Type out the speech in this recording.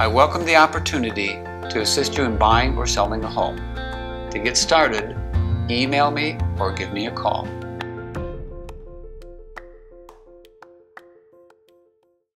I welcome the opportunity to assist you in buying or selling a home. To get started, email me or give me a call.